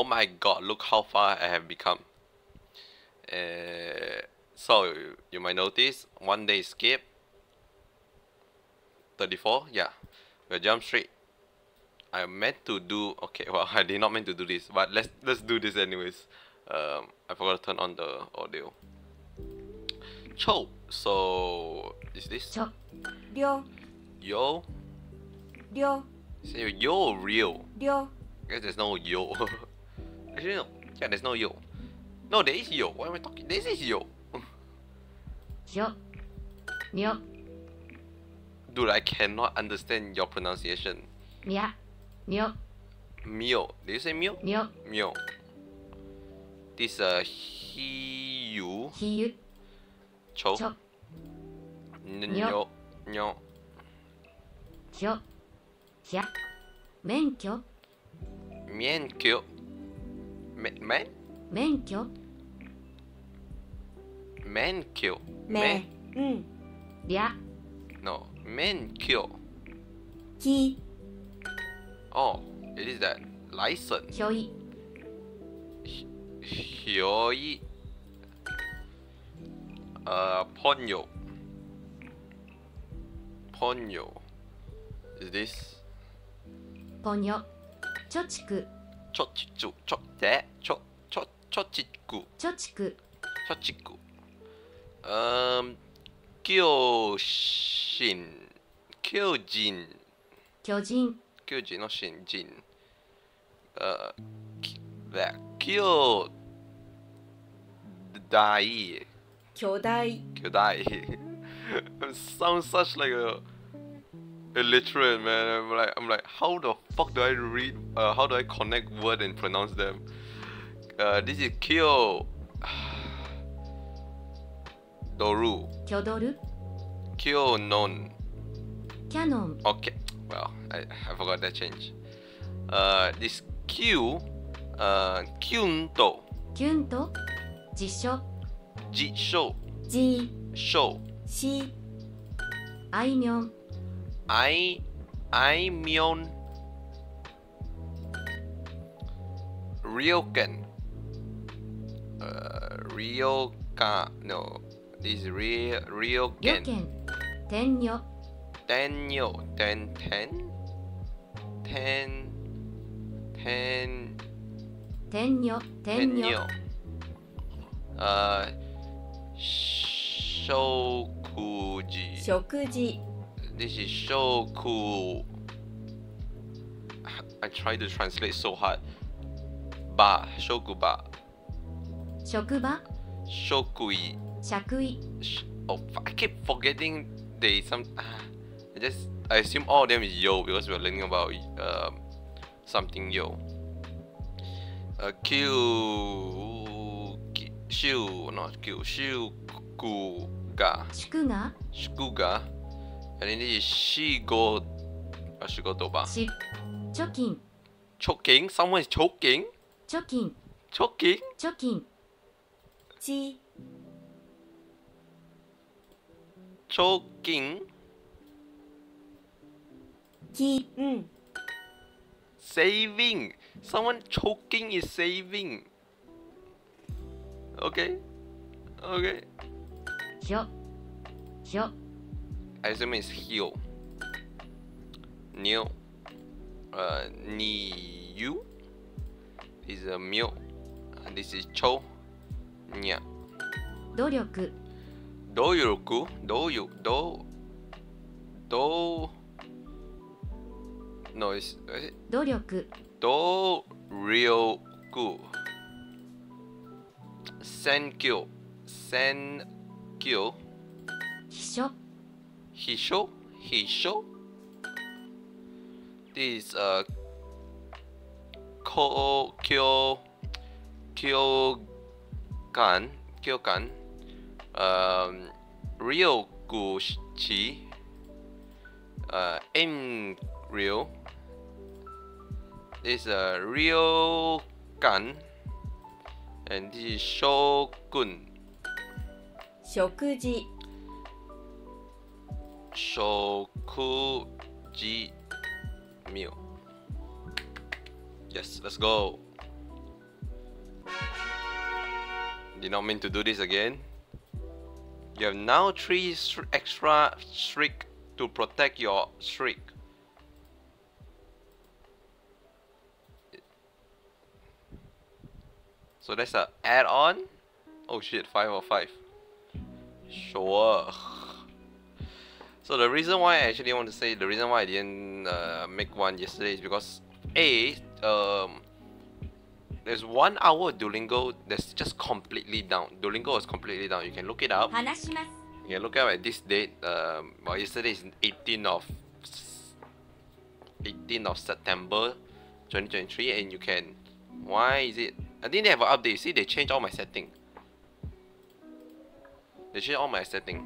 oh my god, look how far I have become. Uh, so you might notice one day skip. 34 yeah. We'll jump straight. I meant to do okay well I did not mean to do this but let's let's do this anyways. Um, I forgot to turn on the audio. Cho so is this? Cho. Yo Yo. Yo Say yo real. Yo I guess there's no yo. Actually, no. Yeah, there's no yo. No, there is yo. What am I talking? This is yo. yo. Yo. Dude, I cannot understand your pronunciation. Yeah. Yo. Mio. Did you say mio? Mio. Mio. This uh, he you. He you. Cho. Cho. Nyo. Nyo. Kyo. Kya. Menkyo. Menkyo. め、め？免許？免許。め,め、うん、りゃ。の、免許。き。お、oh, it is that license ひょい。ひょい。あ、ぽんよぽんよ is this ぽんよ貯蓄ちょちちゅ、ちょ、で、ちょ、ちょ、ちょち蓄貯蓄ちょ貯蓄ちょ貯蓄うん巨人巨人巨人巨人の新人あき巨大巨大巨大 sounds such like a illiterate, man. I'm like, I'm like, how the fuck do I read? Uh, how do I connect word and pronounce them? Uh, this is Kyo. Doru. Kyodoru. Kyonon. Canon. Okay. Well, I, I forgot that change. Uh, this Q. Uh, Kyunto. Kyunto. Jisho. Jisho. Ji. Show. Si. Aimyon. I I Myon Ryokan uh Ryoka no this is Ry よ Ryokan けん天女 Tenyo ten ten ten ten 天女天女 Tenyo uh Shokuji 食事 This is so cool. I try to translate so hard. Ba, Shoku ba. shokuba. Shokuba? Shokui. Shakui. Oh, I keep forgetting they some. Ah, I just I assume all of them is yo because we're learning about um, something yo. Uh, Q. Shu, not Q. Shukuga. Shuku ga. Shukuga, and then this is Shigo, uh, Shigotoba. し貯金 choking someone is choking 貯金 choking 貯金ち choking きうん saving someone choking is saving okay okay ひょひょ I assume it's heal Neo uh ni you is a myo and this is cho nya 努力 do yoku do you do do no it's, is it 努力ど ryōku senkyo senkyo 秘書 hisho hisho this uh ko kyo kyokan kyokan um ryoku chi uh en ryo this uh ryokan and this is shogun 食事 shokuji meal. Yes, let's go. Did not mean to do this again. You have now three extra shriek to protect your shriek. So that's a add-on. Oh shit, five or five. Sure. So the reason why I actually want to say the reason why I didn't uh, make one yesterday is because a um, there's one hour Duolingo that's just completely down. Duolingo is completely down. You can look it up. You can look up at this date. Um, well, yesterday is 18 of 18 of September, 2023, and you can. Why is it? I think they have an update. See, they changed all my setting. They changed all my setting.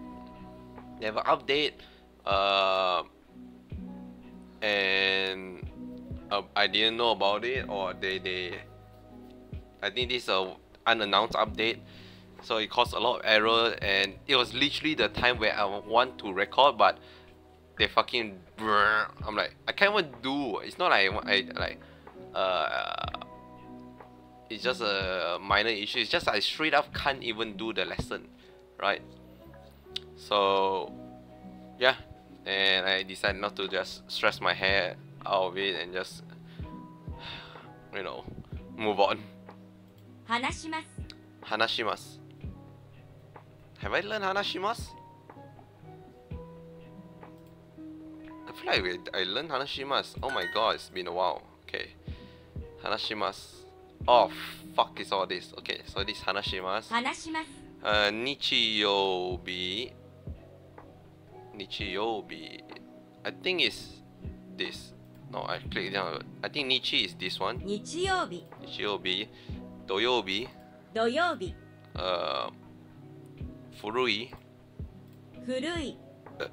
They have an update uh, and uh, I didn't know about it, or they they. I think this is a unannounced update so it caused a lot of error and it was literally the time where I want to record but they fucking. I'm like I can't even do it's not like I like uh it's just a minor issue it's just I straight up can't even do the lesson right so yeah and I decided not to just stress my hair out of it and just, you know, move on. Hanashimas. Hanashimasu. Have I learned Hanashimas? I feel like we, I learned Hanashimas. Oh my god, it's been a while. Okay. Hanashimas. Oh, fuck is all this. Okay, so this Hanashimas. Hanashimas. Uh, Nichiyobi 日曜日。I think it's this. No, I click think 日 is this one. 日曜日。日曜日。土曜日。土曜日。呃、uh, 古い。古い、uh,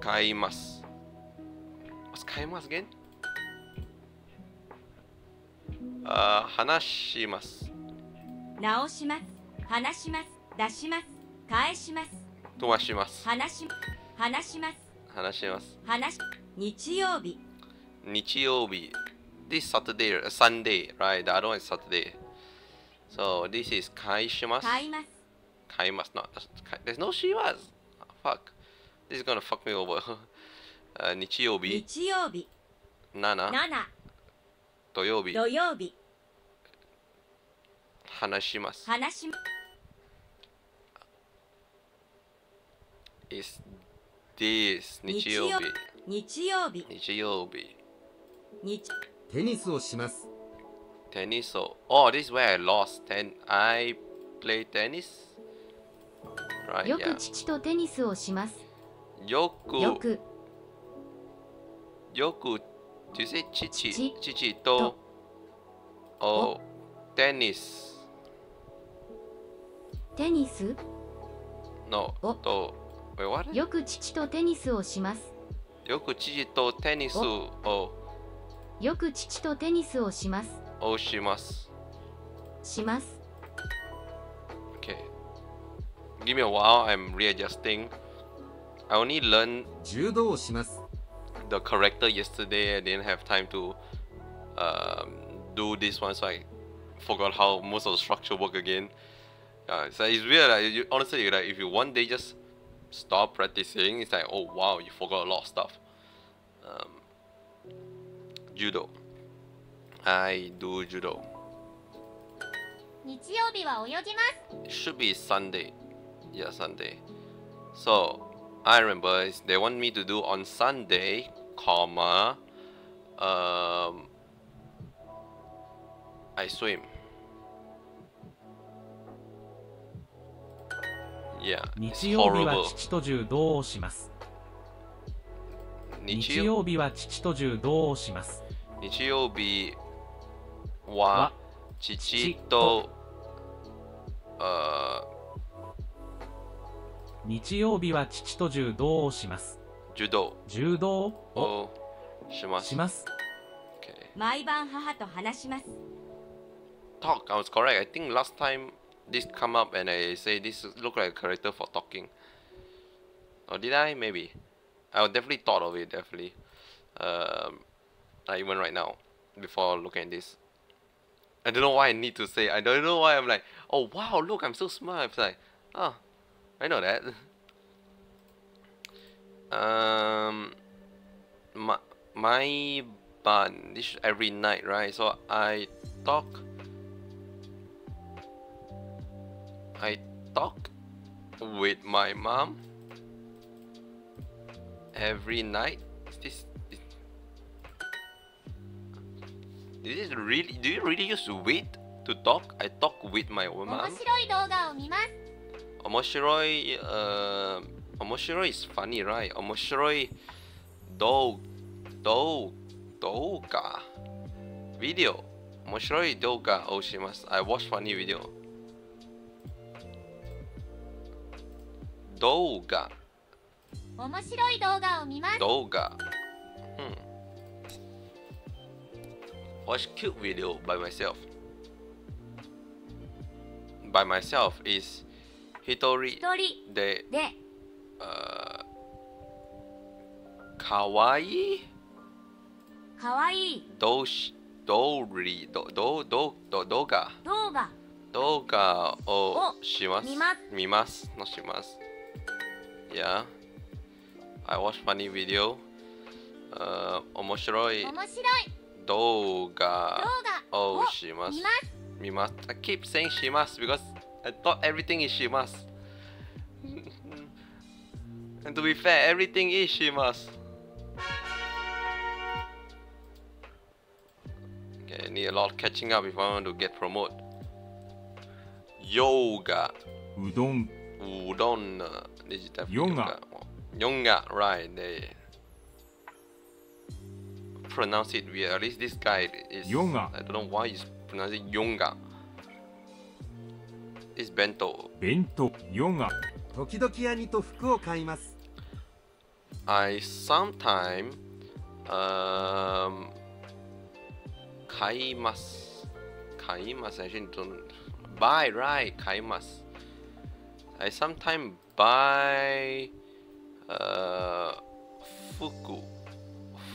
買います。買います again? あ、uh, 話します。直します。話します。出します。返します。とはします。話します。話します.話し日曜日 Nichiyobi. This Saturday, uh, Sunday, right? The other one is Saturday. So this is kaishimasu. 買います Kaimasu. Not, that's- kai- there's no shimas. Oh, fuck. This is gonna fuck me over. uh, Nichiyobi. 日曜日 Nana. 7 Toyobi. 土曜日 Hanashimasu. 話し Is です。日曜日。日曜日。日曜日。日テニスをします。テニスを。Oh, this is where I lost. Ten I play tennis? Right, よく父とテニスをします。よく。よく。よく。父父父父と。おテニス。テニス？の、no, と。To. Wait, what? よく父とテニスをします Yoku chichi to tennis. Oh. よく父とテニスをします Oh, shimasu. します Okay. Give me a while. I'm readjusting. I only learned 柔道をします the corrector yesterday. I didn't have time to um, do this one, so I forgot how most of the structure work again. Yeah, so it's weird. Like, you, honestly, like if you one day just stop practicing, it's like, oh wow, you forgot a lot of stuff. Um, judo. I do judo. It should be Sunday. Yeah, Sunday. So, I remember they want me to do on Sunday, comma, um, I swim. 日曜日は.父と柔道をします。日日曜曜日は父と柔道をします。日曜日はは？父と、uh, 日曜日は父と柔道をします。柔道柔道ををします。します。Okay. 毎晩母と話します talk. I was correct. I think last time this come up and I say this look like a character for talking. Or did I? Maybe. I definitely thought of it. Definitely. Um, like even right now, before looking at this, I don't know why I need to say. I don't know why I'm like, oh wow, look, I'm so smart. It's like, oh, I know that. Um, my my bun. This every night, right? So I talk. I talk with my mom every night. Is this? Is, is this really? Do you really use with to talk? I talk with my 面 mom. 白い動画を見ます面白い、uh, 面白い is funny, right? 面白い動動動画 video 面白い動画をします。I watch funny video 動画。面白い動画を見ます。動画。hmm. Watch cute video by myself. By myself is 一人でで uh, かわいいかわいい。どうしどうりどどどど動画。動画動画ををします。見ます。見ますのします Yeah I watch funny video、uh, 面白い面白い動画動画をします見ます見ます I keep saying します because I thought everything is します And to be fair, everything is します Okay, I need a lot of catching up if I want to get promoted. Yoga, うどん udon, Uh, Yoga. Yoga, right? They pronounce it weird. At least this guy is. Yoga. I don't know why he's pronouncing Yoga. It's bento. 弁当ヨガ時々兄と服を買います I sometime um 買います買います actually don't buy right 買います I sometime buy uh 服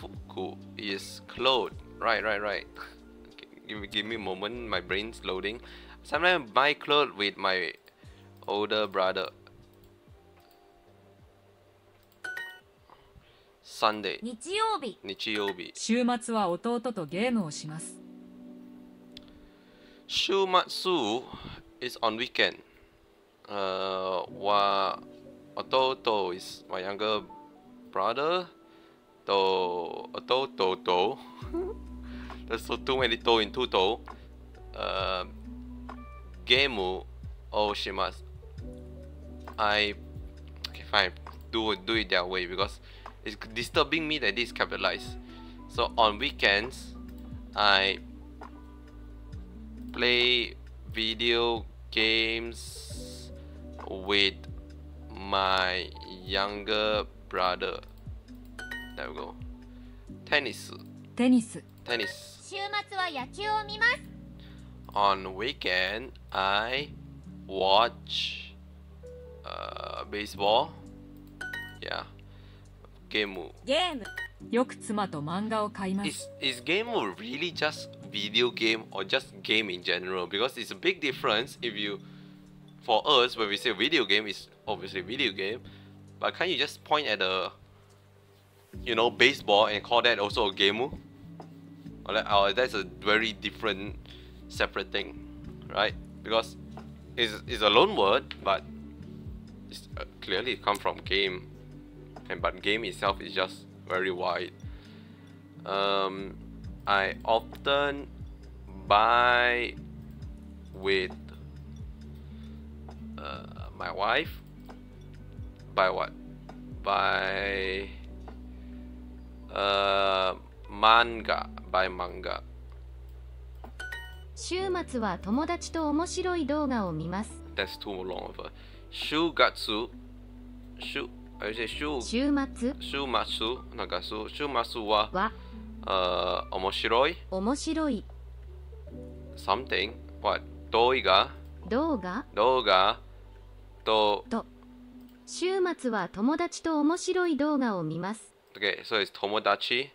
服 is clothes right right right Okay, give me give me a moment my brain's loading sometimes buy clothes with my older brother Sunday 日曜日日曜日週末は弟とゲームをします。週末 is on weekend. uh, wa Ototo is my younger brother. To Ototo to. There's so too many to in Tuto. Uh, um, Gemu Oshimas. I okay fine. Do do it that way because it's disturbing me that this capitalized. So on weekends, I play video games with my younger brother. There we go. Tennis. テニス、 Tennis. 週末は野球を見ます On weekend, I watch uh, baseball. Yeah. Game. ゲームよく妻と漫画を買います。 Is is game really just video game or just game in general? Because it's a big difference if you for us when we say video game is obviously video game, but can't you just point at a you know baseball and call that also a game? Or that, or that's a very different separate thing, right? Because it's, it's a loan word, but it's uh, clearly come from game, and but game itself is just very wide. Um, I often buy with uh, my wife. Buy what? Buy uh, manga. Buy manga. 週末は友達と面白い動画を見ます。That's too long of a. Shugatsu. Shu. I would say shu. 週末週末なんかそう週末ははあ面白い面白い something what 動画動画動画とと週末は友達と面白い動画を見ます。okay so it's 友達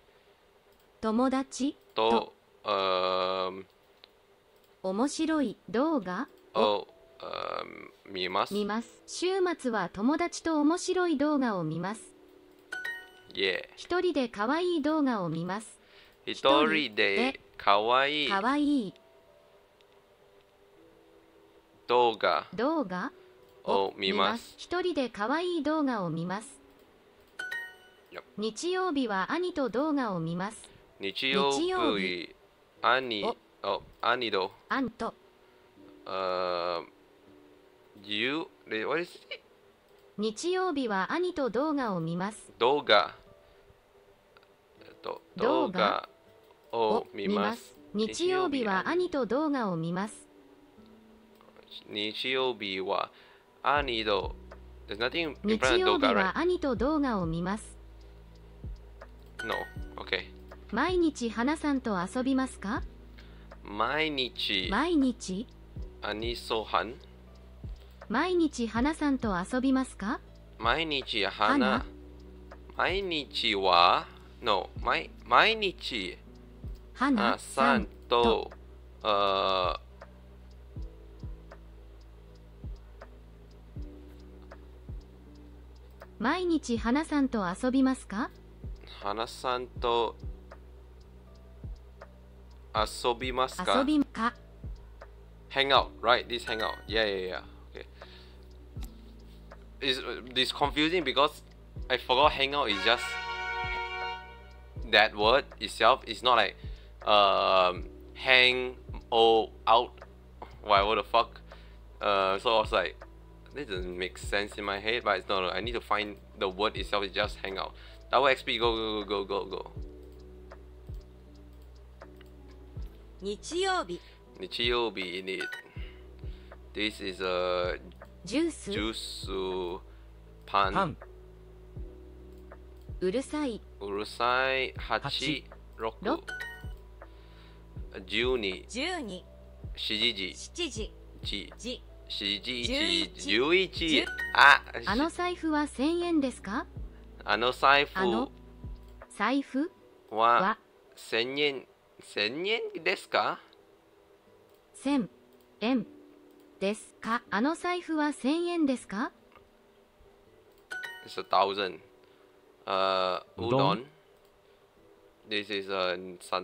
友達？と um, 面白い動画？Oh, um, 見ます。見ます。週末は友達と面白い動画を見ます。Yeah. 一人で可愛い動画を見ます。一人人ででかわいい可愛い動画動画？を見ます。一人で可愛い動画を見ます。Yep 日曜日は兄と動画を見ます。日曜日兄、お、兄と、兄と uh, you, what is it? 日曜日は兄と動画を見ます。動画、えっと、動画？を見ます。日曜日は兄と動画を見ます。日曜日は兄と、there's nothing in 日 front of 曜動画、日は right? 兄と動画を見ます。No, okay. 毎日花さんと遊びますか？毎日、毎日？兄ソハン、毎日花さんと遊びますか？毎日花。花、毎日は、no, 毎毎日、花。あさんと、あ毎日花さんと遊びますか花さんと遊びますか遊びか Hang out, right? This hang out. Yeah, yeah, yeah. Okay. Is this confusing because I forgot hang out is just that word itself. It's not like um hang or out, whatever the fuck. Uh, so I was like, this doesn't make sense in my head, but it's not. I need to find the word itself. Is just hang out. Double XP, go, go, go, go, go, go. 日曜日日曜日 indeed. This is a ジュースジュースパンパンうるさいうるさい八8、6六、 12、 12 7時、 7時1、時 7時、十1、十11、あ、あの財布は1000円ですか？あの財布。あの財布はは1000円、1000円ですか？1000円ですか？あの財布は1000円ですか？It's a thousand. Uh, うどん This is a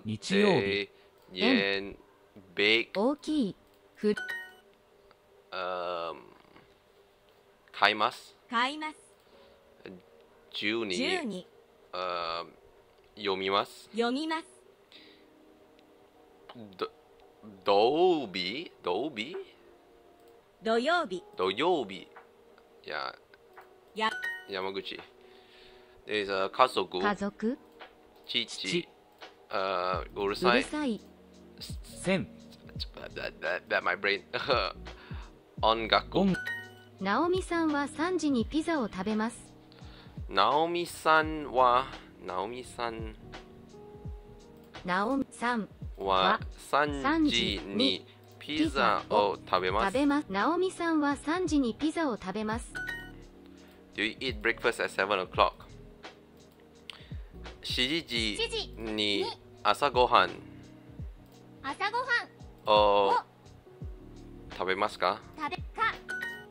日曜 Sunday 日 yen. Bake. 大きいふ um, 買います。買います。12 12 uh, 読みます。読みます。ど土日土日土曜日。土曜日。やや。山口。a 家族。家族。父。父。uh, うるうさい。るさい。千。That, that, that my brain 音楽。音ナオミさんは3時にピザを食べます。ナオミさんはナオミさん。ナオミさんはは3 3時時ににピザを食べます。食べます。ナオミさんは3時にピザを食べます。Do you eat breakfast at 7 o'clock? 7時。時に朝ごはん。朝ごはん。を食べますか？食べか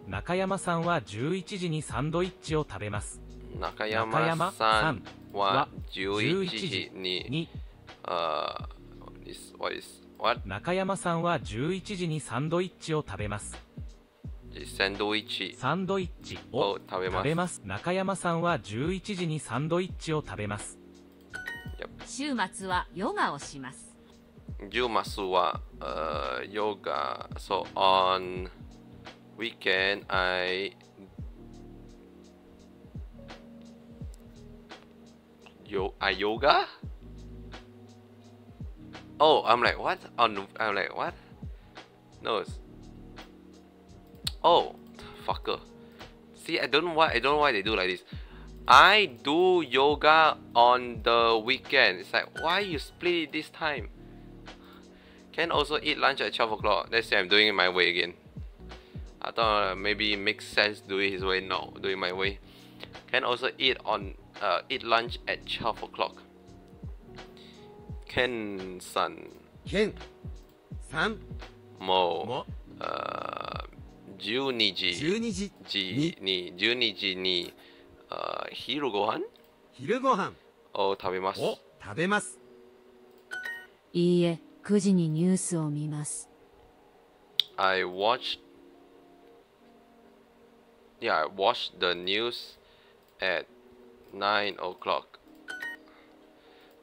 中山さんは11時にサンドイッチを食べます。中中山山ささんんはは11 11時時にに uh, what is, what is, what? 中山さんは11時にサンドイッチを食べます。サンドイッチ。サンドイッチをを食べます。食べます。中山さんは11時にサンドイッチを食べます。週末はヨガをします Yumasuwa uh, yoga. So on weekend I yo I yoga. Oh, I'm like what? On I'm like what? No. It's, oh, fucker. See, I don't know why I don't know why they do like this. I do yoga on the weekend. It's like why you split it this time? Can also eat lunch at 12 o'clock. Let's say I'm doing it my way again. I thought uh, maybe it makes sense do it his way. No, do it my way. Can also eat on uh, eat lunch at 12 o'clock. Ken san 剣3 ももう、あー12時12時時に、12時に、あー昼ご飯昼ご飯を食べます。を食べますいいえ、 9時にニュースを見ます。I watched Yeah, I watched the news at 9 o'clock.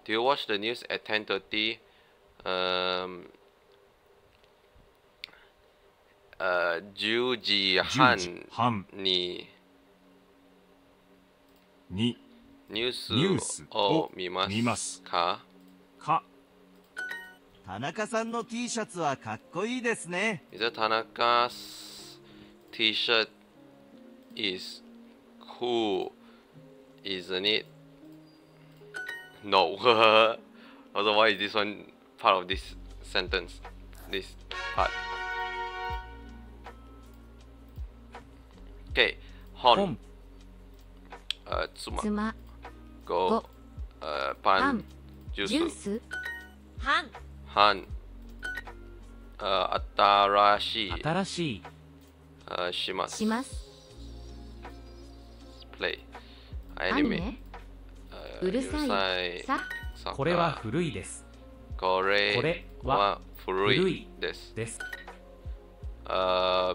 Do you watch the news at 10:30? Um, uh, 10時10半ににニュースをを見ますか田中さんの T シャツはかっこいいですね Is it Tanaka's t-shirt is cool, isn't it? No. Otherwise, this one part of this sentence, this part. Okay, 本 hon, uh, つ tsuma, ま go, ご uh, パ pan, ンジュー juice, ス半 han, uh, 新しい、新しい uh, します。します。play ア anime ニメううるさいささこれは古いですこれこれはは古いですですあ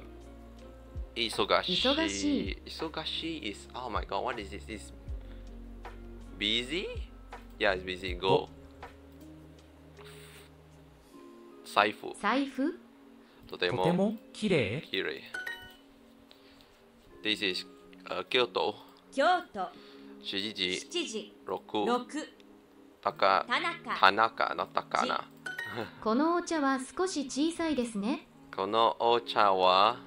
ー忙しい忙しい忙しい is oh my god what is this is busy yeah it's busy go 財布。財布？とてもとても綺麗？きれい This is、uh, 京都京都7時。7時。6 6高。田中。田中の高な。このお茶は少し小さいですね。このお茶は？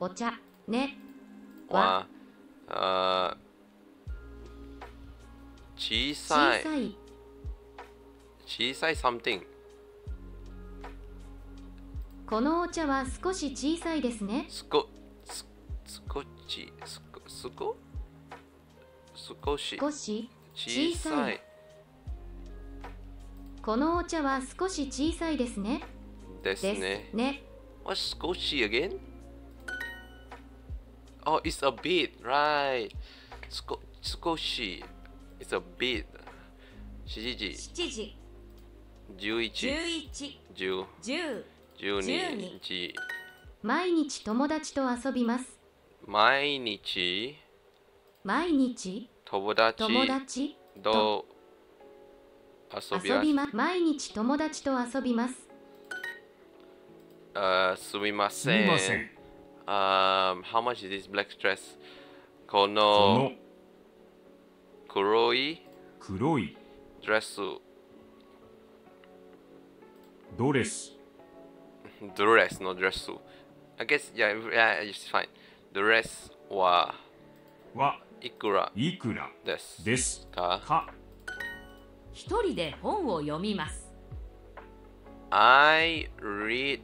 お茶。ね。はあー小小さい。さい。小さい something このお茶は少し小さいですね。すこす少しすこすこ？少し。少し？小さい。このお茶は少し小さいですね。ですね。ね。What's 少し again? Oh, it's a bit, right. すこ少し。It's a bit 7時。7時。11 11 10 10 12時毎日友達と遊びます。毎日？毎日？友達？友達？と遊びます。遊びま毎日友達と遊びます。あーすみますせん。みません。Um, how much is this black dress? この黒い黒い。ドレス。ドレスドレスのドレス I guess, yeah, yeah, it's fine ドレスははいくらいくらですですかか一人で本を読みます I read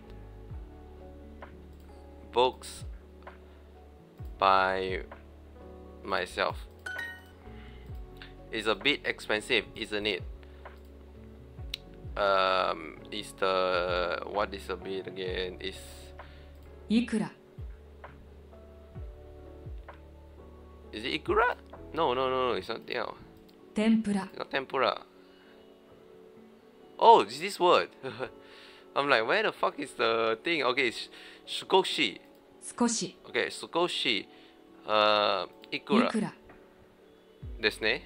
books by myself. It's a bit expensive, isn't it? Um, is the what is a bit again? Is いくら is it ikura? No, no, no, no. It's something else. 天ぷら It's not tempura. Oh, it's this word. I'm like, where the fuck is the thing? Okay, it's shukoshi. 少し Okay, 少し、uh, いいくらくらですね。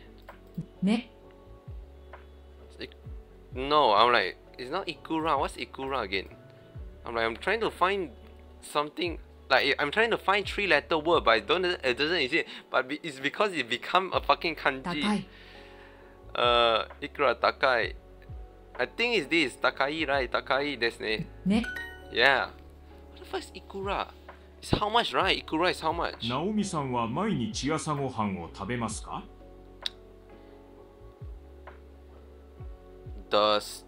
ね No, I'm like, it's not ikura. What's ikura again? I'm like, I'm trying to find something. Like, I'm trying to find three letter word, but it don't it doesn't exist. But it's because it become a fucking 高 kanji. い Uh, いくら高い I think it's this. 高い right? 高いですね。ね Yeah. What the fuck is ikura? It's how much, right? Ikura is how much? ナオミさんは毎日朝ごはんを食べますか does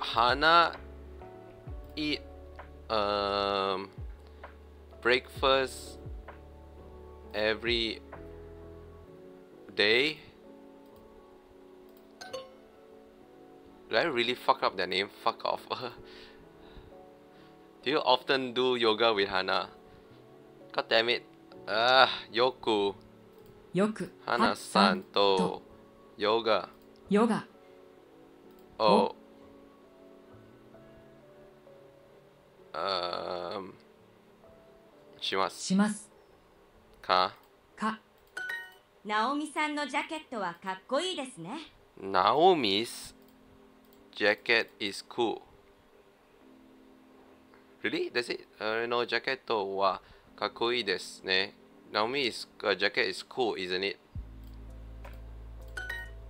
Hana eat um, breakfast every day? Did I really fuck up their name? Fuck off. do you often do yoga with Hana? God damn it. Ah, uh, Yoku. Yoku. Hana-san to yoga. Yoga. とヨガヨガを、um, しますしますかかナオミさんのジャケットはかっこいいですね Naomi's jacket is cool. Really? That's it? Uh, no, ジャケットはかっこいいですね。Naomi's uh, jacket is cool, isn't it?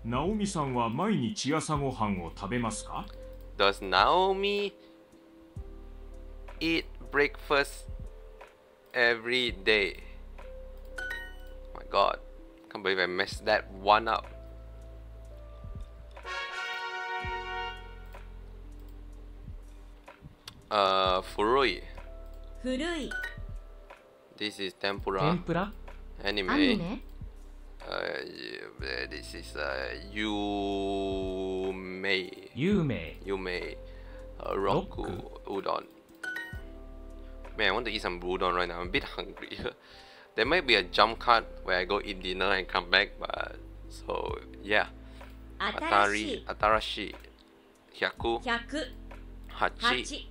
ナオミさんは毎日朝ごはんを食べますか Does Naomi eat breakfast every day? my god. Can't believe I messed that one up. Uh, Furui. 古い This is 天 tempura ぷら anime. Yeah, this is uh, Yume. Yume. Yume. Uh, Roku, Roku udon. Man, I want to eat some udon right now. I'm a bit hungry. there might be a jump cut where I go eat dinner and come back, but so yeah. Atari, Atarashi, Hyaku, Hachi,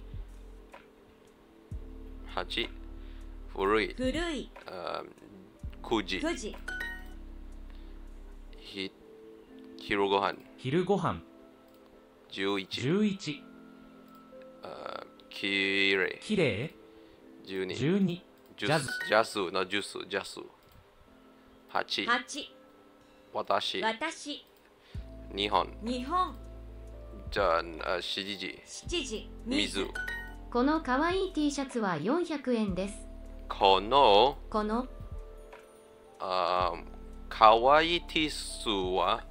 Hachi, Furui, um, Kuji. Kuji. ひ昼ごはん。昼ごはん。十一。十一。きれい。十二。十二。ジャス、ジャス、ジュス、ジャス。八。八。私。私。日本。日本。じゃあ、七時。七時。水。このかわいい T シャツは四百円です。この。この。ああ。かわいいティーシュは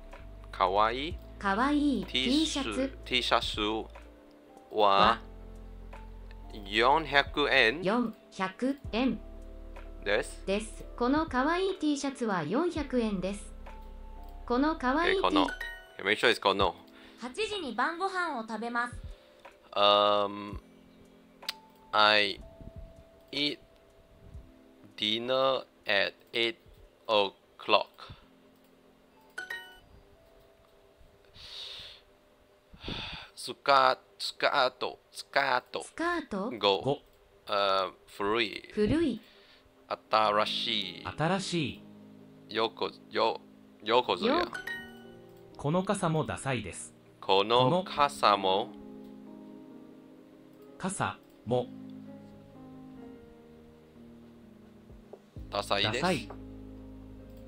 かわいいかわいい T シャツ？は？400円？400円。です,です。このかわいいーシャツは400円です。このかわいい T シャツはこの。8時に晩ご飯を食べます、um, I dinner at 8 o'clock スカート、スカート skirt, skirt. Skirt. Go. Go. Uh, 古い。古い。新しい。新しい。よこよようこぞや。この傘もダサいです。この傘も。傘も。ダサいです。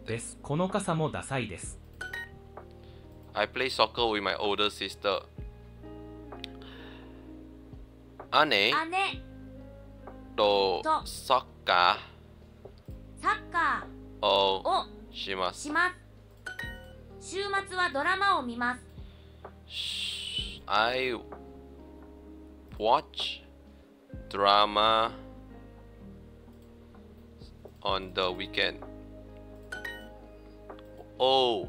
ですこの傘もダサいです I play soccer with my older sister. 姉姉ととサッカサッカーをしますし。ます週末はドラマを見ます I watch drama on the weekend. Oh.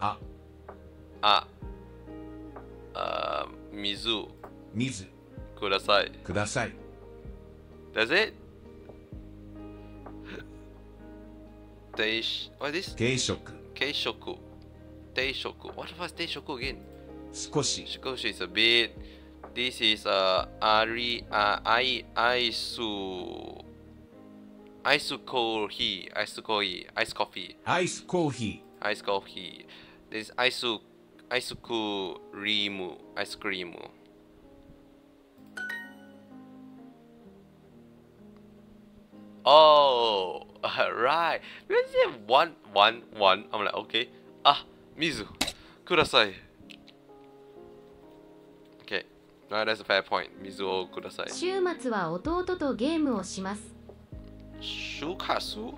あ、あ、あ、水水ください。ください That's it? 定食 What is this? 軽食軽食定食 What was 定食 again? 少し少し is a bit This is a ari uh, I ice ice coffee ice coffee ice coffee アイスコーヒー、アイスコーヒー、アイスコーヒー。アイスコーヒー。アイスコーヒー。で、アイス、アイスクリーム、アイスクリーム。おー、はい。先生、ワン、ワン、ワン。I'm like, okay. あ、水、ください。Okay. Right, that's a fair point. 水をください。週末は弟とゲームをします。Shukasu?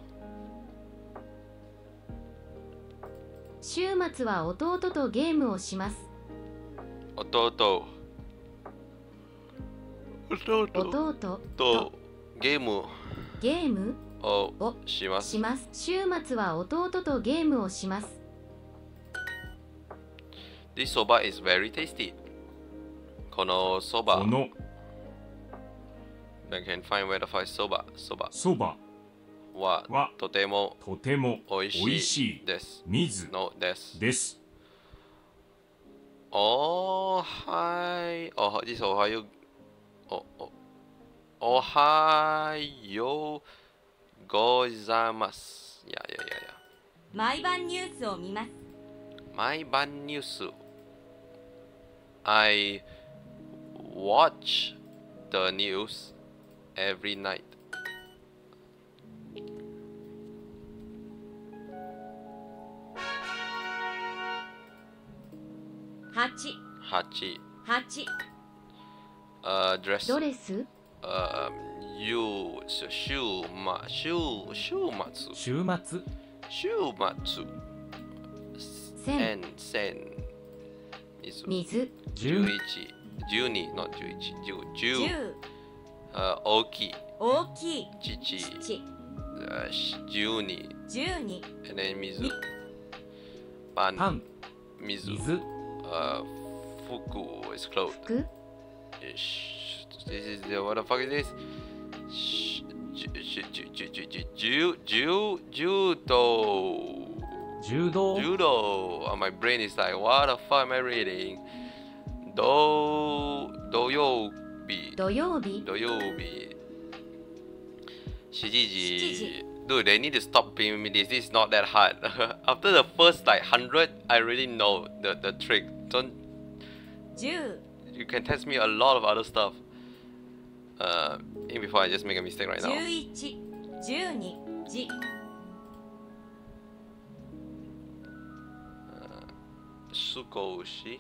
週末は弟とゲームをします. 弟. 弟？とゲーム？ゲーム？ををしますし。ます週末は弟とゲームをします This soba is very tasty. このそばこの I can find where to find soba. Soba そばははとてもとても美味しいしいです。水のです。です。おはい。お this おはよう。おおおはようございます。いやいやいやいや。毎晩ニュースを見ます毎晩ニュース。I watch the news every night. Hachi. Hachi. Hachi. Uh, dress. Dress. Um, you shoe ma shoe shoe matsu. Shoe matsu. Shoe matsu. Sen. Sen. 水。十一。十二、not 十一。十。あ大きい。大きい。ちち。ち。十二。十二。ね、水。パン。パン。水。水。あ、服 is clothes. 服 This is the what the fuck is this? 柔道柔道柔道 My brain is like, what the fuck am I reading? 土曜doyobi. 土曜日 Doyobi. Shijiji. Shijiji. Dude, they need to stop paying me this. This is not that hard. After the first like hundred, I really know the the trick. Don't 十 you can test me a lot of other stuff. Uh, even before I just make a mistake right 十 now. 一十二時 Sukoshi.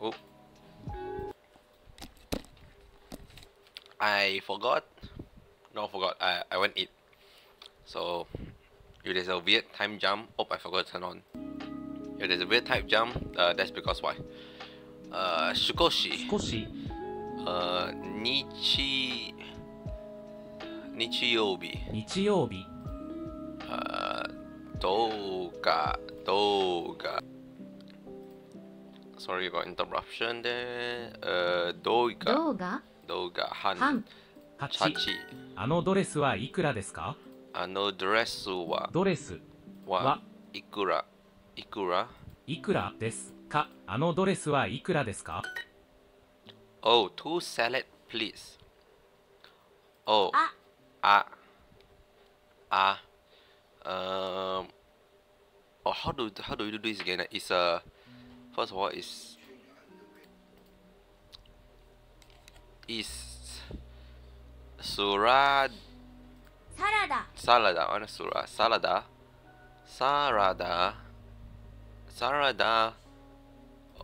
Oh. I forgot. No, forgot. I, I went eat. So, if there's a weird time jump, oh, I forgot to turn on. If there's a weird time jump, uh, that's because why. Uh, Shukoshi. Shukoshi. Uh, Nichi. Nichiyobi. Nichiyobi. Uh, Doga. Doga. Sorry about interruption there. Uh, Doga. Doga? 動画半半八8あのドレスはいくらですかあのドレスはドレスははいくらいくらいくらですかあのドレスはいくらですか Oh, two salad please. Oh, あああ um oh how do how do you do this again it's uh first of all is is Surad Salada. Salada. Ano Surah? Salada. Sarada. Sarada.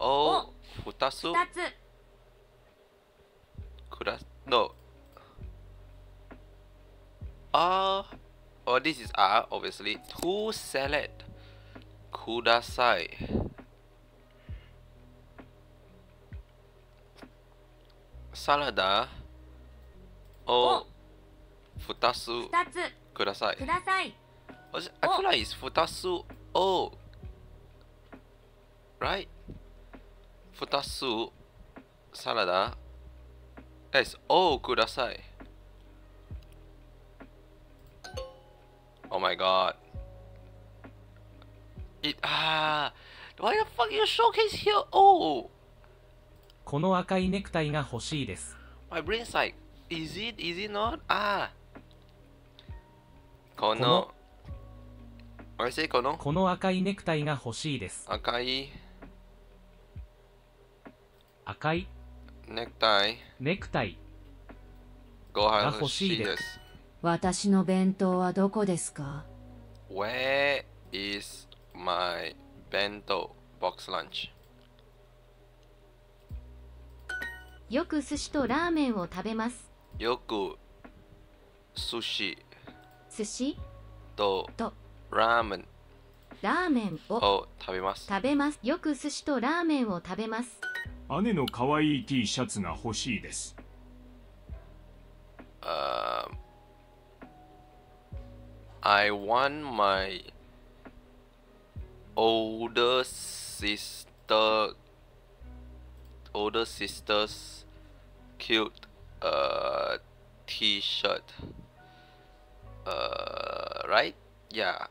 Oh, oh futasu. Kura no. Ah. Uh, oh, this is R, obviously. Two salad. Kudasai. サラダを2つください。ください。I feel like 2つを right? 2つサラダ yes, をください。Oh my god. It, ah, why the fuck you showcase here? Oh! この赤いネクタイが欲しいです my brain's like, is it? Is it not? Ah. ここのの I say この？この赤いネクタイが欲しいです赤い赤いネクタイネクタイがご飯欲欲しいですす。私の弁当はどこですか？Where is my bento box lunch? よく寿司とラーメンを食べます。よく寿司。寿司？とと。ラーメン。ラーメンをを食べます。食べます。よく寿司とラーメンを食べます。姉の可愛い T シャツが欲しいです。Um, I want my older sister, older sister's cute uh t-shirt. Uh, right? Yeah.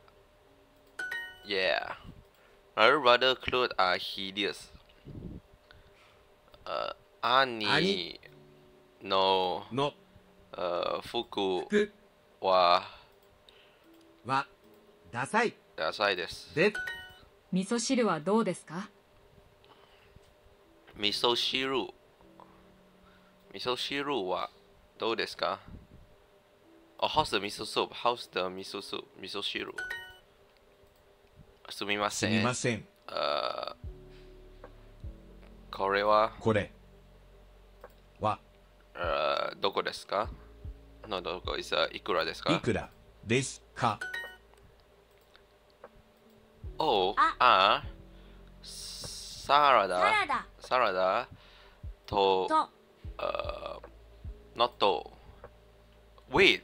Yeah. Her brother clothes are hideous. Uh, Ani, Ani. no. の Uh, Fuku 服ははダサいダサいです。で味噌汁はどうですか味噌汁。味噌汁はどうですか？Oh, how's the miso soup? How's the miso soup? 味噌汁。すみますせん。みません。あこれは、これ。は。あどこですか？のどこ？いさいくらですいかくら？ですか？おあ。あサラダ。サラダ。サラダととあ納豆 Wait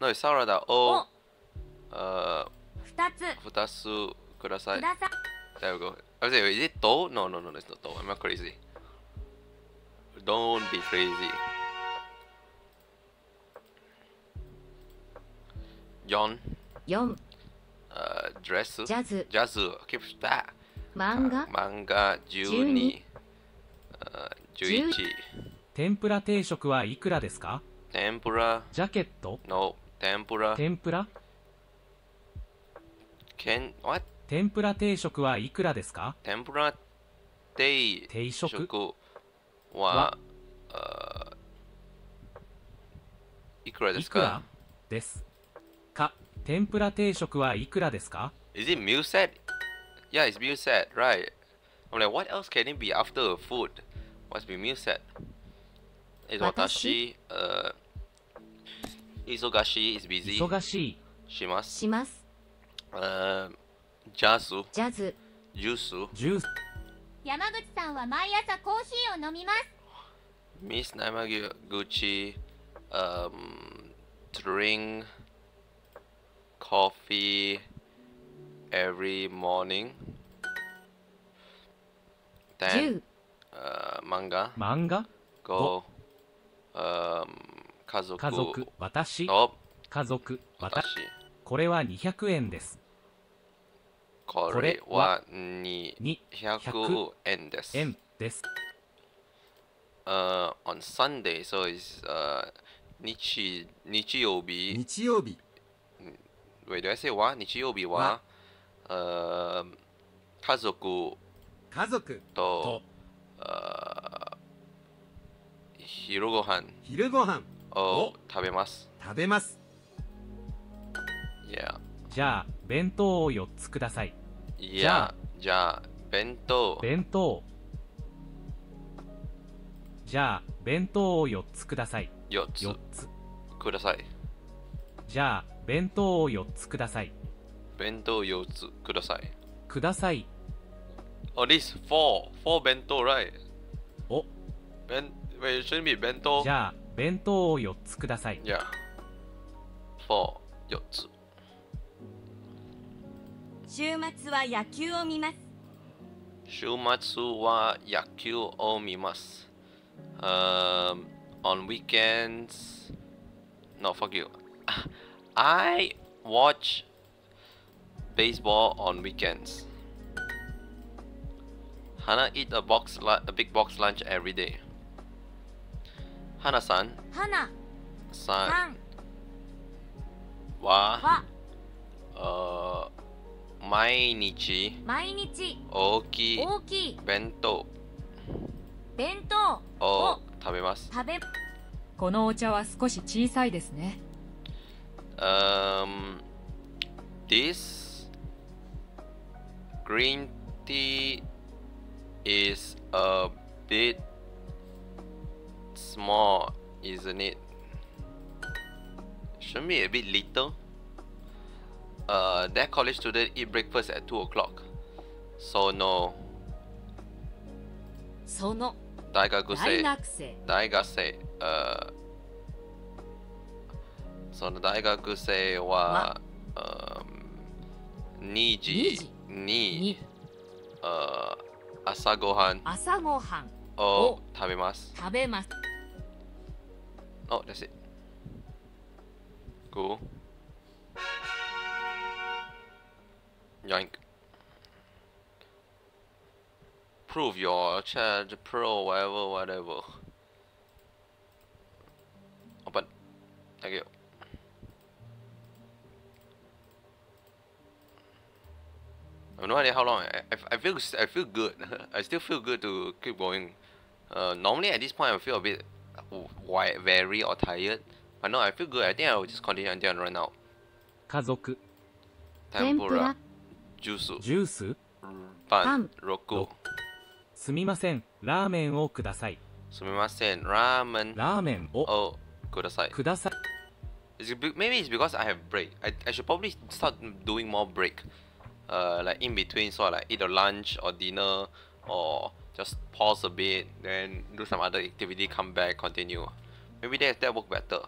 no サラダををあ二つ二つください There we go. I was like, is it dough? No, no, no, it's not dough. I'm not crazy. Don't be crazy. Yon, 4 uh, dress, ジャズ jazz, keep that. 漫画 Manga, 12, uh, 11. 天ぷら定食はいくらですか Tempura, ジャケット no. 天ぷら Can, what? 天ぷら定食はいくらですか Tempura, day, 定食食はは、uh, いくらですいくらかですか天ぷら定食はいくらですか Is it meal set? Yeah, it's meal set, right? I'm like, what else can it be after a food? Must be meal set. Is watashi, uh, isogashi is busy. 忙しいします。します Uh, ジャズ、ジャズジュース、ジュース山口さんは毎朝コーヒーを飲みます Miss Namaguchi, um, drink coffee every morning. 10 Then, uh, manga, 漫画？go, um, 家族、家族。私？と家族。私？私。これは200円です。ここれれは200 200円です。円です。Uh, on Sunday, so it's uh, 日日曜日。日曜日。Wait, do I say は日曜日は、uh, 家族。家族。と、uh, 昼ご飯。昼ご飯。を食べます。食べます。Yeah. じゃあ弁当を4つください。いや、じゃあ、弁当、弁当。じゃあ弁当を4つください。4つ。4つ。ください。じゃあ弁当を4つください。弁当4つください。ください Oh, this four. Four 弁当 right? お弁 Wait, it shouldn't be 弁当じゃあ弁当を4つください Yeah. Four. 4つ。週末は野球を見ます週末は野球を見ます。Um, on weekends, no, fuck you. I watch baseball on weekends. Hana eat a box, a big box lunch every day. Hana-san, 花ささんんは、はあー毎日毎日大きい大きい弁当弁当をを食べます。食べこのお茶は少し小さいですね Um, this green tea is a bit small, isn't it? Shouldn't be a bit little. Uh, that college student eat breakfast at 2 o'clock. So no, その大学生大学生大学生、uh, その大学生は、um, 2時にに uh, 朝ごはん朝ごはんを食べます。食べます Oh, that's it. Cool. Yoink. Prove your charge pro whatever whatever. Open. Thank you. I have no idea how long. I, I, I feel s- I feel good. I still feel good to keep going. Uh, normally at this point I feel a bit why very or tired. But no, I feel good. I think I will just continue until I run out. 家族天ぷら Tempura, juice, ジュース pan, パン roku. すみませんラーメンをください Sumimasen, ramen. ラーメンを Oh, kudasai. ください Is it be- maybe it's because I have break. I, I should probably start doing more break. Uh, like in between, so like either lunch or dinner, or just pause a bit, then do some other activity, come back, continue. Maybe that that work better.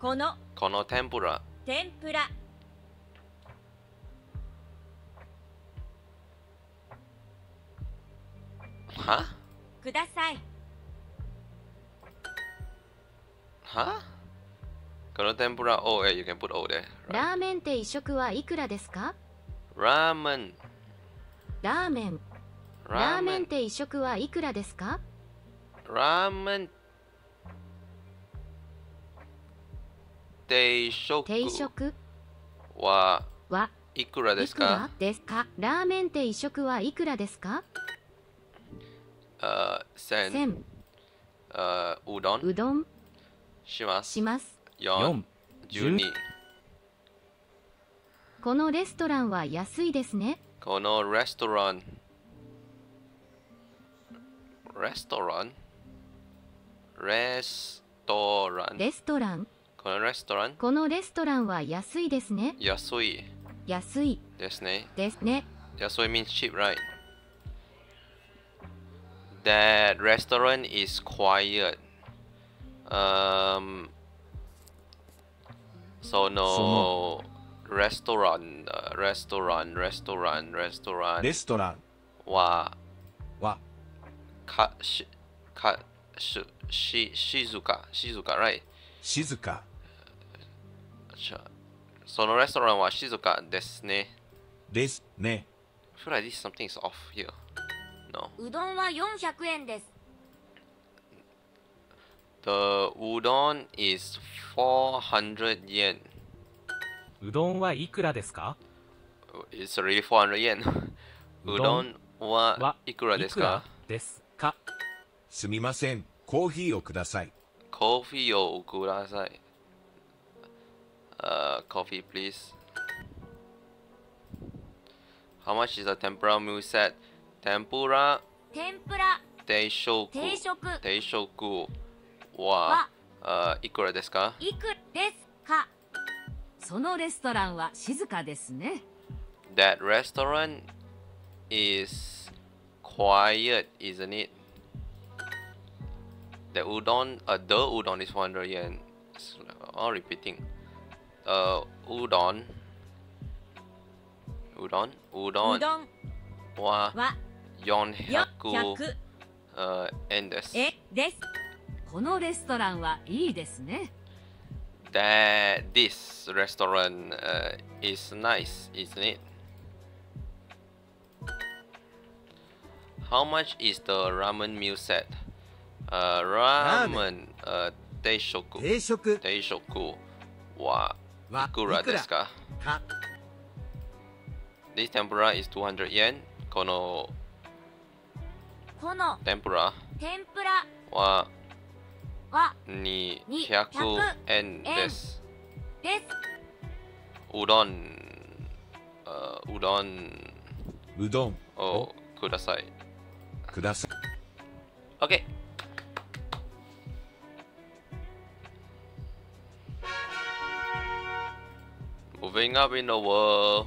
この Kono tempura. 天ぷら Huh? ください Huh? Kono tempura. Oh, yeah, you can put O there. ラーメンって一食はいくらですか Ramen. ラーメン。ラーメン。っ.て一食はいくらですか？Ramen. 定食。定食。は。は。いくらですいくらかですか？ラーメンって一食はいくらですか？uh, 千。千。uh, うどんうどんします。します4 12このレストランは安いですね。このレストラン。レストラン？レストラン。レストラン。このレストラン？このレストランは安いですね。安い。安い。ですね。ですね。安い means cheap right? That restaurant is quiet. Um so no レストラン、レストラン、レストラン、レストラン。レストランは、は、か、し、か、し、し、しずか、しずか、はい。しずか。そのレストランは静かですね。ですね。フライ、this something is off here. No. うどんは400円です。The udon is 400 yen. うどんはいくらですか？It's really 400 yen. うどんははいくらですか？ですか？すみません。コーヒーをください。コーヒーをください。Uh, coffee please. How much is the tempura meal set? Tempura. 天ぷら定食。定食。定食はは。あいくらですか？いくらですか？そのレストランは静かですね That restaurant is quiet, isn't it? The udon, uh, the udon is 400 yen. It's all repeating. Uh, udon. Udon? う Udon どんはは400 400uh, 円です。円ですこのレストランはいいですね That this restaurant uh, is nice, isn't it? How much is the ramen meal set? Uh, ramen, uh, 定食定食定食ははいくらですかか This tempura is 200 yen. このこの天ぷら天ぷらは200円です。です。うどん、うどん、うどんをください。ください。OK! Moving up in the world.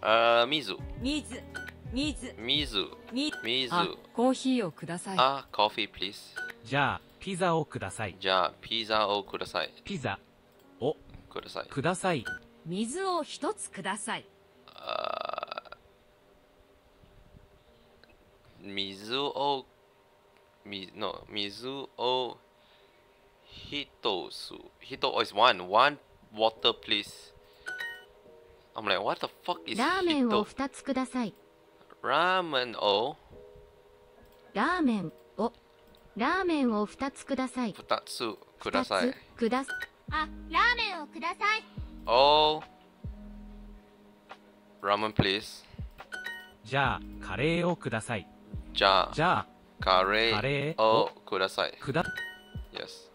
あー、水。水。水。水。水。水。あ、コーヒーをください。あ、コーヒー、please. じゃあピザをくださいじゃあ、ピザをください。ピザをください。ください水を一つくださいあー水を、みの水を Hitosu. Hito oh, is one. One water, please. I'm like, what the fuck is ラーメンを?2つください Ramen oh ラーメンをラーメンを2つください futatsu く2ださいつ。くださあラーメンをください Oh. Ramen, please. じゃあカレーをくださいじゃあ、じゃあカレカレーーををください。くだ Yes.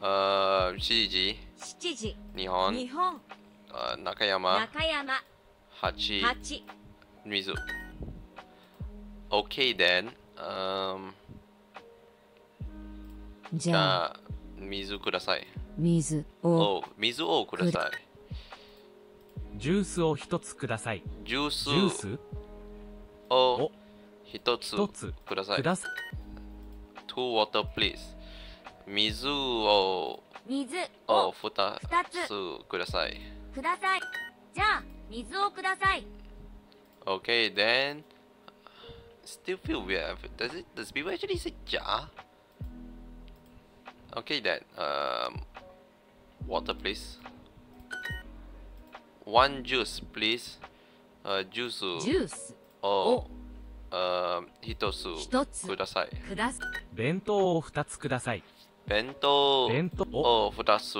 あー、7時、7時日本、日本あー中山、中山8、8水。Okay then. Um, じじゃあゃあ、水ください。水をお水をください。ジュースを1つくださいジュースジュース？をを一つ1つください Two water please. 水を水をを二つ二つください。くださいじゃあ水をください Okay, then. Still feel weird. Does it? Does people actually say ja? Okay, then. Um, water, please. One juice, please. Uh, juice ジュースを、um, 一つ一つください。くださ弁当を2つください弁当弁当をを二つ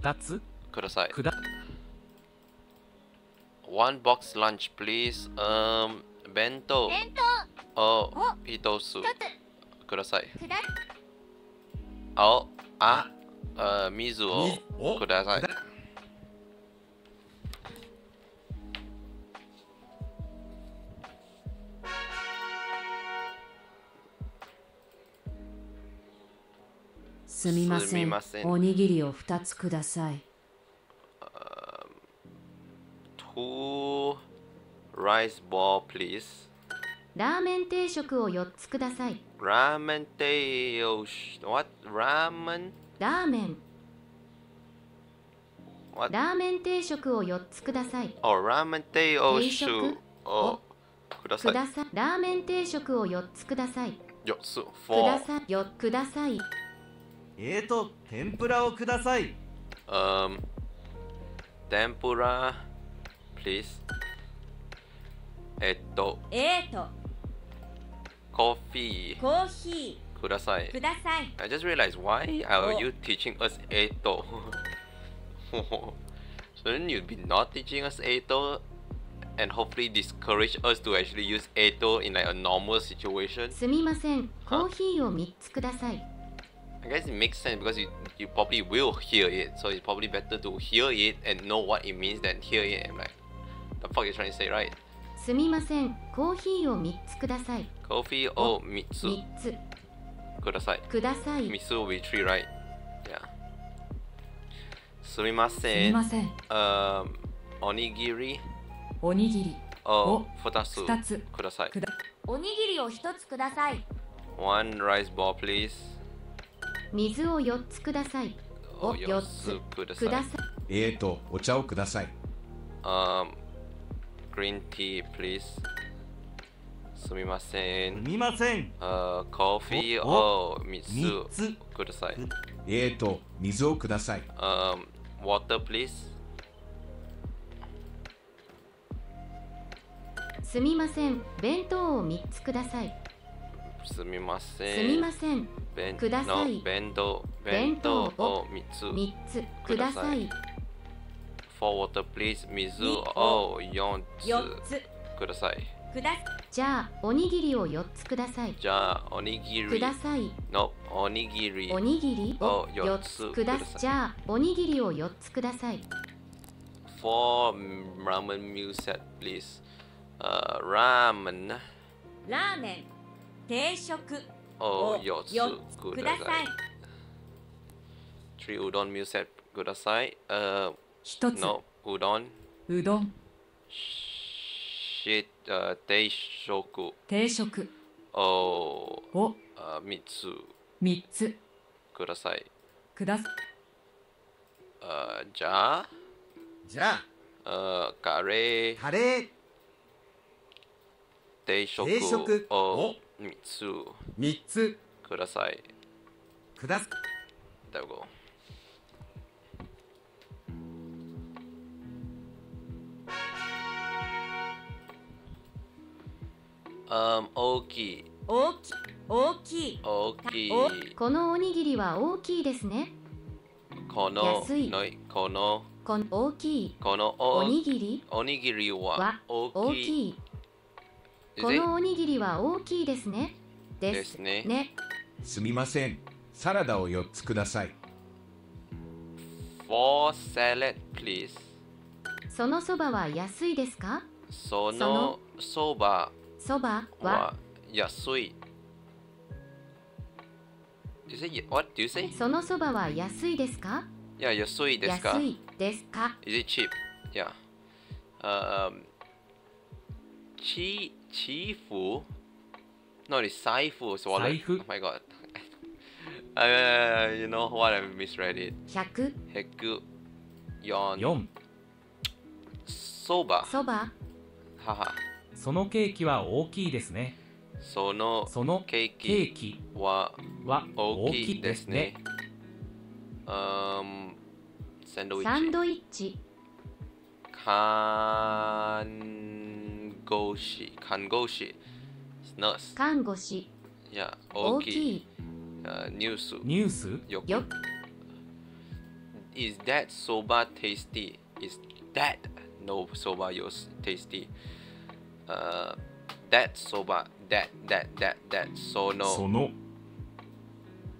2つください。くだ One box lunch, please. Um, 弁当弁当をを一つ一ください。つくだ青、あ、あ水をください。すみますせんみませんおにぎりを2つください Two rice ball, please. いラーメン定食を4つください Ramen tail. What? Ramen? ラーメン What? ラーメン定食を4つください Oh, ramen tail 定食.をください。くださいラーメン定食を4つくださいよつ、くだ.さいよくださいえーと天ぷらをください Um, tempura, please. えっと、コーヒ コーヒーくださいーく。ださい I just realized why are Oh. you teaching us Eto? Shouldn't you be not teaching us Eto and hopefully discourage us to actually use Eto in like a normal situation? すみませんコーヒーを3つください I guess it makes sense because you, you probably will hear it, so it's probably better to hear it and know what it means than hear it and like the fuck you trying to say, right? すみませんコーヒーを3つください Coffee or mitsu 3つください。ください Mitsu will be three, right? Yeah. すみますすせん。みません Um, おにぎりおにぎりを2つ2つください。くだおにぎりを一つください One rice ball, please. 水を4つくださいおを4つくださいくださいえーと、お茶をください。Um, green tea, please. すみませすん。みません。Uh, コーヒーおを3 3つつ。ください。えーと、水をください。Um, water, please. すみません。弁当を3つください。すみません。すみません。弁ください。の弁当。弁弁当当をを3つ3つください。For water please. 水にを4 4つつくださいくだじゃあおにぎりを4つください。じゃあおにぎりください。のおにぎりおにぎりをを4 4つつください。じゃあおにぎりを4つください。For ramen meal set please uh, ramen. ラーメン定食をを4つ4つくください。Three udon meal set ください uh, 1つのうどんうどん shit、uh, 定食。定食。をを uh, 3つ。3つ。ください。くださ Uh, じゃあ、じゃあ。uh, カレー。カレー。定食定食。をを3つ。3つ。ください。くださ There Um, 大きい大き大きい大きいおこのおにぎりは大きいですね。この安いのこのこん大きいこのおおにぎり？おにぎりはは大きい大きい。Is こ?のおにぎりは大きいですね。で。ですすねね。すみません。サラダを4つください。Four salad please そのそばは安いですか？その？そばそばはは安い Is it what do you say? そのそばは安いですかいや安いですか安いですか Is it cheap? Yeah. Um, チチーフ No, it's 財布 it's wallet. 財布 Oh my god. uh, you know what? I misread it. 100ヘクヨン4そばそばははそのケーキは大きいですねそのそのケーキキはは大きいですすね。Um, サンドイサンッチ。ドイッチ看護師。看護師。ナース。看護師いや、大き大きい。ニュース。ニュース？よよ Is that soba tasty? Is that no soba yours tasty? Uh, that soba, that, that, that, that, so そ no の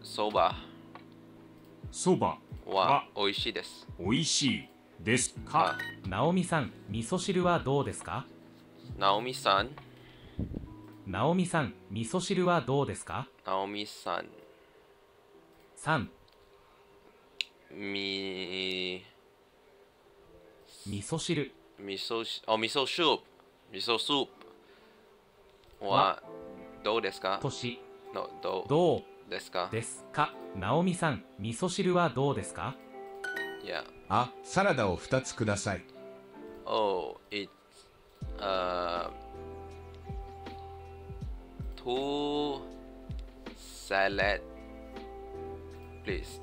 soba そばはは美味しいです。おいしいですあか、ナオミさん味噌汁はどうですかナオミさん、ナオミさん味噌汁はどうですかナオミさん、3み、味噌汁味噌し、あ、味噌スープ、味噌スープ。はどうですか？年。のどう？どう？ですか？ですか？ナオミさん味噌汁はどうですか？いや、あ、サラダを2つください。Oh, it's uh two salad, please.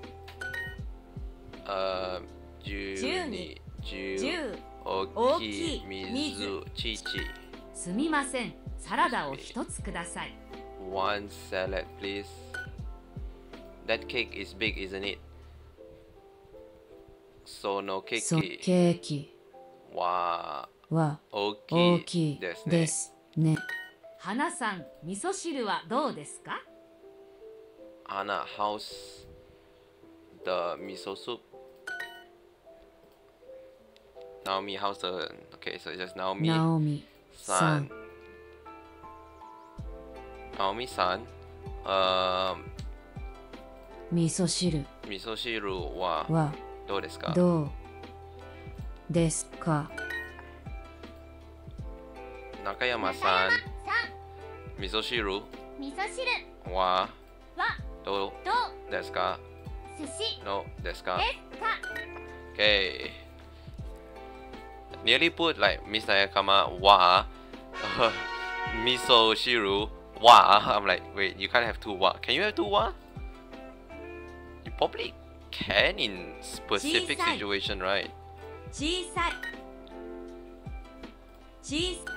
Uh, 十二、十。10大大きい水水、ちち。すみませんサラダを一つください One salad, please. That cake is big, isn't it? そのケそーキケーキはは大大ききいいですね。ですね。花さん味噌汁はどうですか？Anna, how's the miso soup? Naomi, how's the okay? So it's just Naomi ナオミさ san. ん Naomi san. Um, 味噌汁味噌汁ははどうですか？どうですか中山さん。味噌汁味噌汁ははどうどうですか？寿司のですか？ですか Okay. Nearly put like Miss Nayakama wa miso shiru wa. I'm like, wait, you can't have two wa. Can you have two wa? You probably can in specific situation, right? 小さい小さ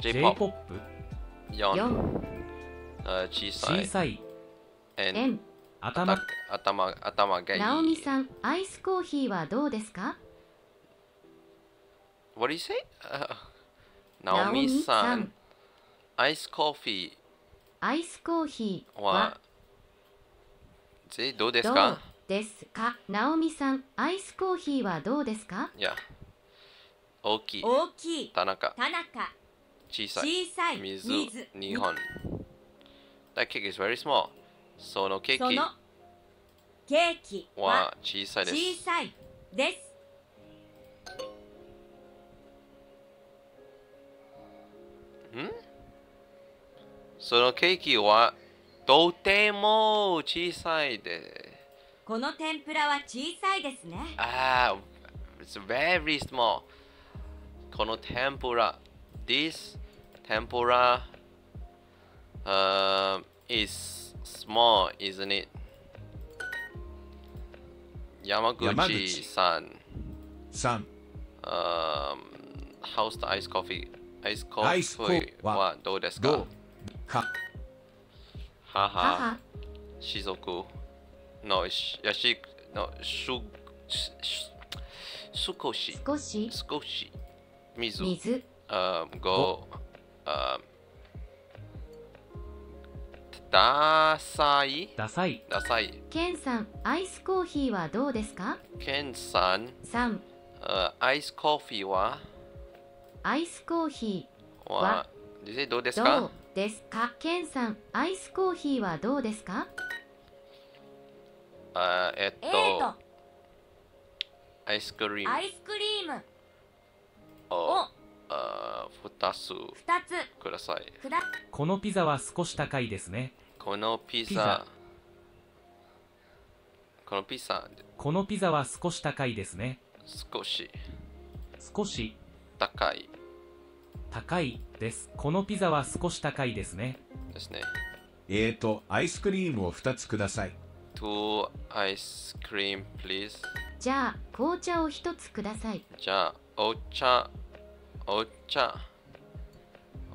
J-pop, J-POP yon, 4 uh, 小 chisai, さい and N 頭 atama, atama gai. ナオミさんアイスコーヒーはどうですか What do you say? Uh, ナオミさ Naomi-san, ん ice coffee. アイスコーヒーはは、ぜどうですどうかですかナオミさんアイスコーヒーはどうですかいや、大きいい。大きい田中、田中小さい。小さい水水2本。That cake is very small. そのケーキそのケーキはは小さいです。小さいですそのケーキはとても小さいです。この天ぷらは小さいですねああ、it's very small. この天ぷら、this 天ぷら、uh, is small, isn't it? Yamaguchi san. 3、Um, how's the iced coffee? アイスコーははどうですか母、しぞく No, sh- やし No, しゅ少し少し、少し水水、um, go um, ダサいダサいダサいケンさん、アイスコーヒーはどうですか？ケンさん ?3、uh, アイスコーヒーはアイスコーヒはわでどうですー、か？どうですか？ケンさん、アイスコーヒーはどうですか？あえっとと。アイスクリーム。アイスクリーム。ををあ2つ。2つ。ください。このピザは少し高いですね。このピザ。ピザ。このピザ。このピザは少し高いですね。少し。少し高い。高いです。このピザは少し高いですね。ですね。えーと、アイスクリームを2つください。2アイスクリーム please じゃあ、紅茶を一つください。じゃあお茶。お茶。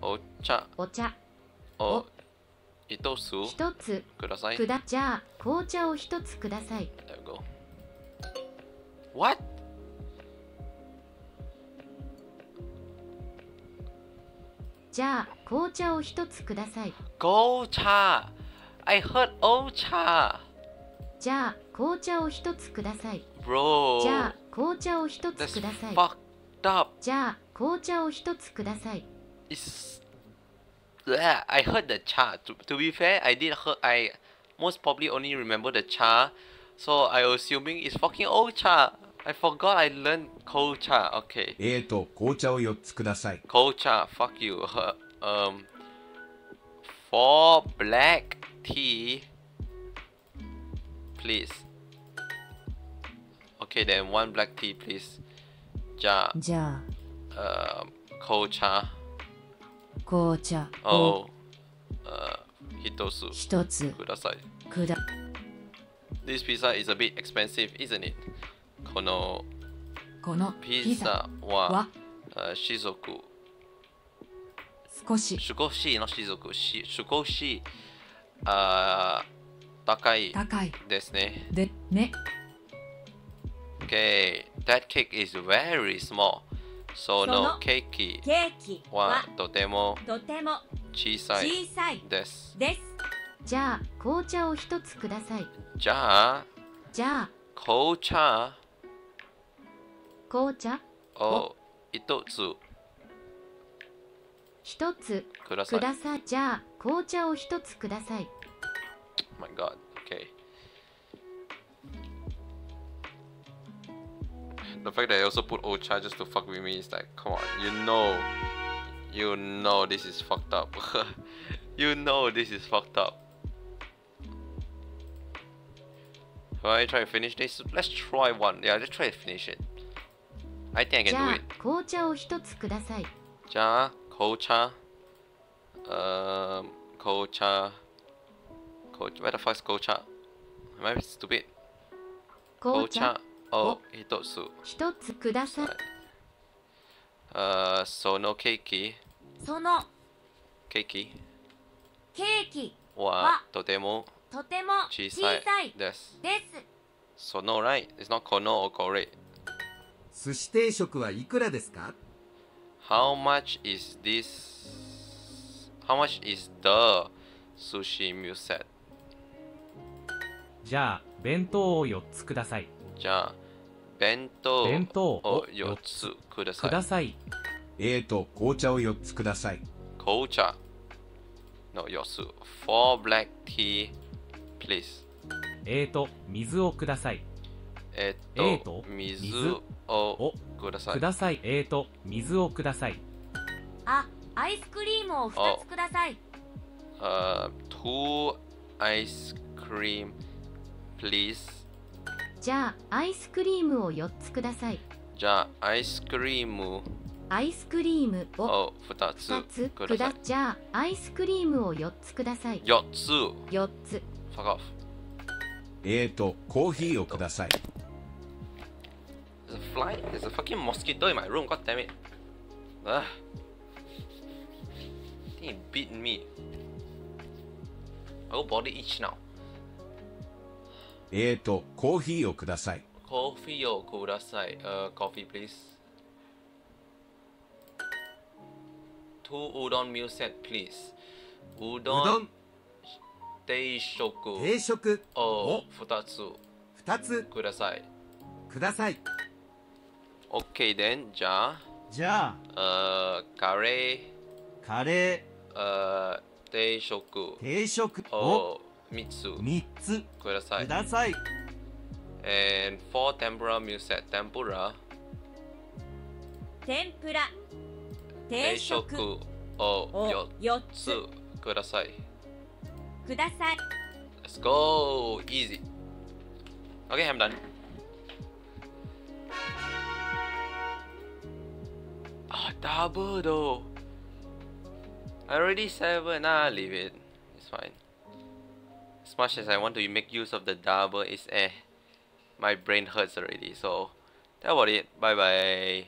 お茶。お茶、を一つ。一つ。ください。くだ、じゃあ、紅茶を一つください。There we go What? じゃあ、紅茶を一つください。紅茶 I heard お茶じゃあ、紅茶を一つください。Bro じゃあ、紅茶を一つください。fucked up じゃあ、紅茶を一つください。It's yeah, I heard the cha. To, to be fair, I did heard I most probably only remember the cha, so I assuming it's fucking old cha. I forgot I learned cold cha. Okay, えーと、紅茶を4つください。 cold cha. Fuck you. um, four black tea, please. Okay, then one black tea, please. Ja, じゃあ um, cold cha. 紅茶を Oh, uh, 一つ一つください。くだ This pizza is a bit expensive, isn't it? このこのピピザザははあ種族、少し。少しの種族、し少しあ高い。高い。ですね。でね。Okay, that cake is very small. そそののケーキははとても小さい。です。です。じゃあ、紅茶を一つください。じゃあ、じゃあ、紅茶紅茶を一つ一つください。ください。じゃあ、紅茶を一つください。 my god, okay. The fact that I also put old charges to fuck with me is like, come on, you know, you know this is fucked up. you know this is fucked up. Will I try to finish this? Let's try one. Yeah, let's try to finish it. I think I じ can ゃ do あ it.、紅茶を一つください。じゃあ、紅茶？Um, 紅茶。紅茶。Where the fuck is 紅茶? Am I stupid? 紅茶を一つ。一つください。あそのケーキ、そのケーキ？ケーキははとてもとても小小さいさいです。ですその right? It's not この or これ。寿司定食はいくらですか？How much is this? How much is the sushi meal set? じゃあ弁当を4つくださいじゃあ、弁当弁当をを4つください。くださいえーと、紅茶を4つください。紅茶の4つ。4 black tea, please. えーと水をくださいえっえーと、と水水？ををくださいく。ださいえーと水をくださいあアイスクリームを2つください Uh, two ice cream, please. じゃあ、アイスクリームを4つください。じゃあ、アイスクリームアイスクリームをを2つ2つくだじゃあ、アイスクリームを4つください。4つ。4つ。Fuck off. えーと、コーヒーをください。There's a fly? There's a fucking mosquito in my room, god damn it. Ugh. I think it bit me. My whole body itch now. えーと、コーヒーをください。Coffee or kudasai? Uh, coffee please. Two udon meal set please. う Udon, どん teishoku 定食 or futatsu 2つ kudasai. ください Okay then, じゃあ、じゃ uh, あカレカレー、uh, 定食ー定食をを3つ3つくださいく。ださい And four tempura meal set. Tempura, 天ぷら定食をを4 4つつください。ください Let's go! Easy. Okay, I'm done. Ah, double though. I already seven. Ah, leave it. It's fine. As much as I want to make use of the double, it's eh. My brain hurts already. So, that about it. Bye bye.